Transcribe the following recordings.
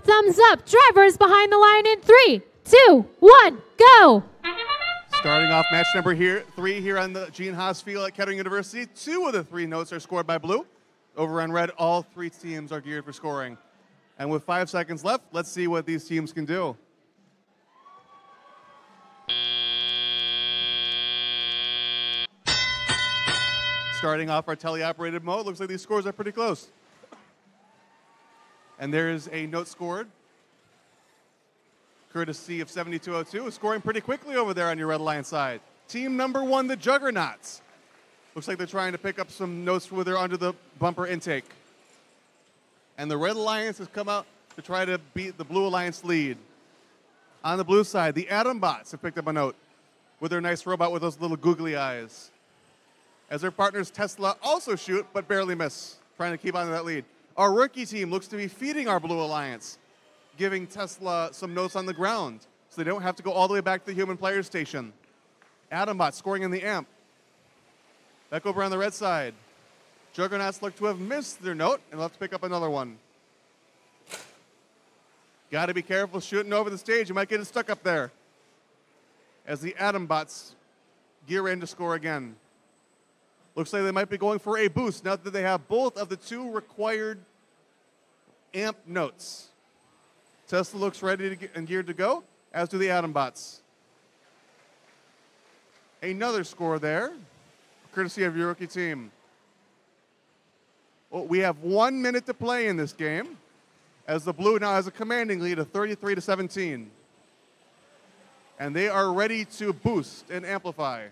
thumbs up. Drivers behind the line in three, two, one, go. Starting off match number here, three here on the Gene Haas field at Kettering University. Two of the three notes are scored by blue. Over on red, all three teams are geared for scoring. And with five seconds left, let's see what these teams can do. Starting off our teleoperated mode, looks like these scores are pretty close. And there's a note scored, courtesy of 7202, scoring pretty quickly over there on your Red Alliance side. Team number one, the Juggernauts. Looks like they're trying to pick up some notes with their under the bumper intake. And the Red Alliance has come out to try to beat the Blue Alliance lead. On the blue side, the Adambots have picked up a note with their nice robot with those little googly eyes. As their partners Tesla also shoot, but barely miss, trying to keep on to that lead. Our rookie team looks to be feeding our Blue Alliance, giving Tesla some notes on the ground so they don't have to go all the way back to the human player station. Adambot scoring in the amp. Back over on the red side. Juggernauts look to have missed their note and have to pick up another one. Got to be careful shooting over the stage. You might get it stuck up there. As the Adambots gear in to score again. Looks like they might be going for a boost now that they have both of the two required amp notes. Tesla looks ready to get, and geared to go, as do the Adambots. Another score there, courtesy of your rookie team. Well, we have one minute to play in this game, as the blue now has a commanding lead of 33 to 17. And they are ready to boost and amplify.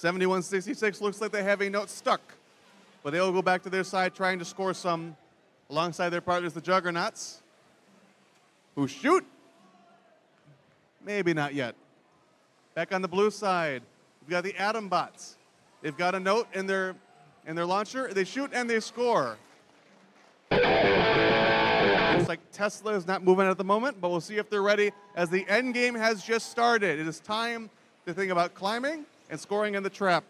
Seventy-one sixty-six looks like they have a note stuck, but they'll go back to their side trying to score some alongside their partners, the Juggernauts, who shoot. Maybe not yet. Back on the blue side, we've got the Adambots. They've got a note in their in their launcher. They shoot and they score. Looks like Tesla is not moving at the moment, but we'll see if they're ready as the end game has just started. It is time to think about climbing and scoring in the trap.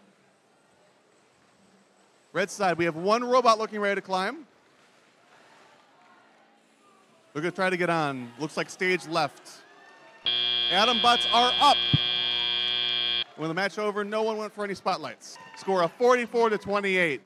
Red side, we have one robot looking ready to climb. They're going to try to get on. Looks like stage left. Adambots are up. When the match over, no one went for any spotlights. Score of 44 to 28.